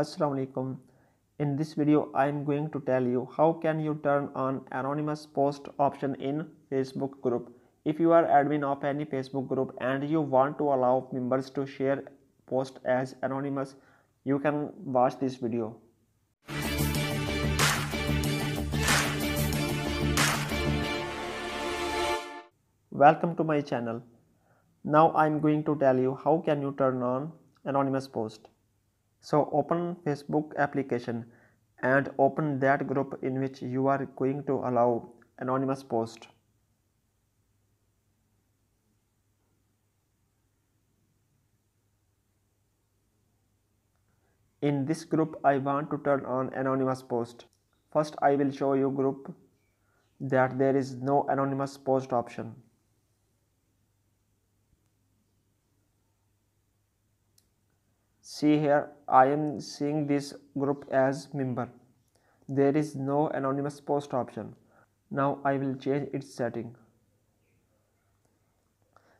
Assalamu alaikum. In this video I am going to tell you how can you turn on anonymous post option in Facebook group. If you are admin of any Facebook group and you want to allow members to share post as anonymous, you can watch this video. Welcome to my channel. Now I am going to tell you how can you turn on anonymous post. So open Facebook application and open that group in which you are going to allow anonymous post. In this group I want to turn on anonymous post. First I will show you group that there is no anonymous post option. See here I am seeing this group as member. There is no anonymous post option. Now I will change its setting.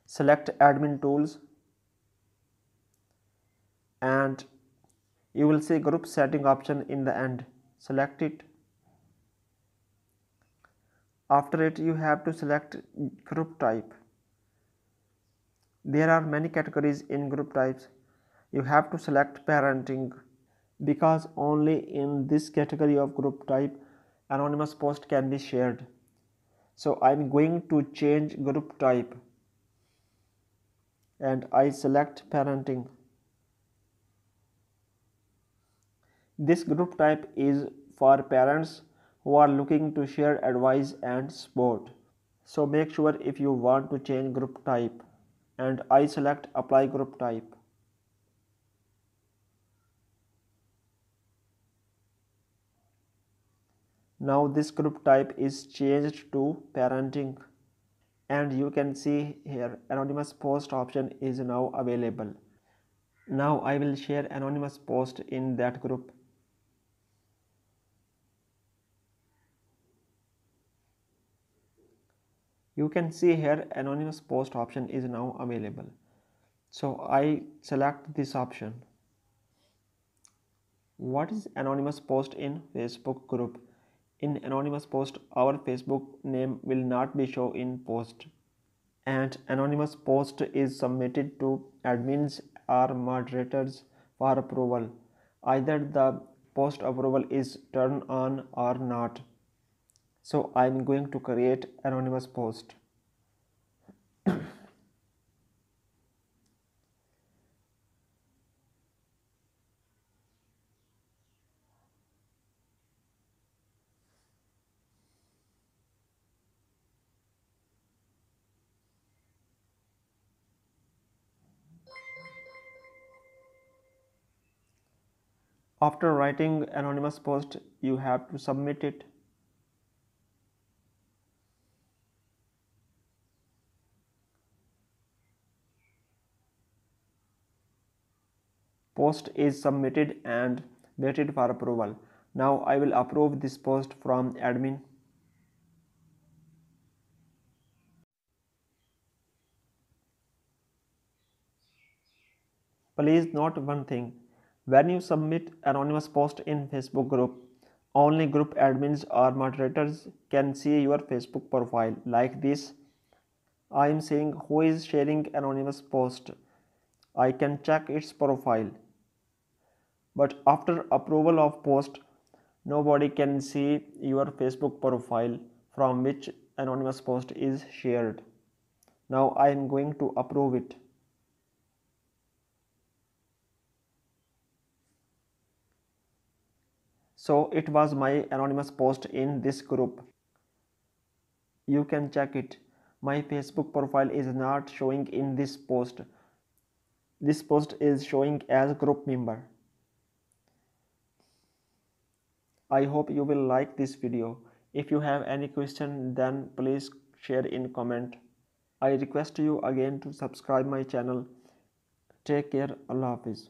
Select admin tools. And you will see group setting option in the end. Select it. After it you have to select group type. There are many categories in group types you have to select parenting because only in this category of group type anonymous post can be shared. So i'm going to change group type and i select parenting. This group type is for parents who are looking to share advice and support. So make sure if you want to change group type and i select apply group type now this group type is changed to parenting. And you can see here anonymous post option is now available. Now I will share anonymous post in that group. You can see here anonymous post option is now available. So I select this option. What is anonymous post in Facebook group in anonymous post our facebook name will not be shown in post. And anonymous post is submitted to admins or moderators for approval. Either the post approval is turned on or not. So i'm going to create anonymous post after writing anonymous post you have to submit it. Post is submitted and waited for approval. Now I will approve this post from admin. Please note one thing when you submit anonymous post in Facebook group, only group admins or moderators can see your Facebook profile like this. I am saying who is sharing anonymous post. I can check its profile. But after approval of post, nobody can see your Facebook profile from which anonymous post is shared. Now I am going to approve it. So it was my anonymous post in this group. You can check it. My facebook profile is not showing in this post. This post is showing as group member. I hope you will like this video. If you have any question then please share in comment. I request you again to subscribe my channel. Take care. Allah hafiz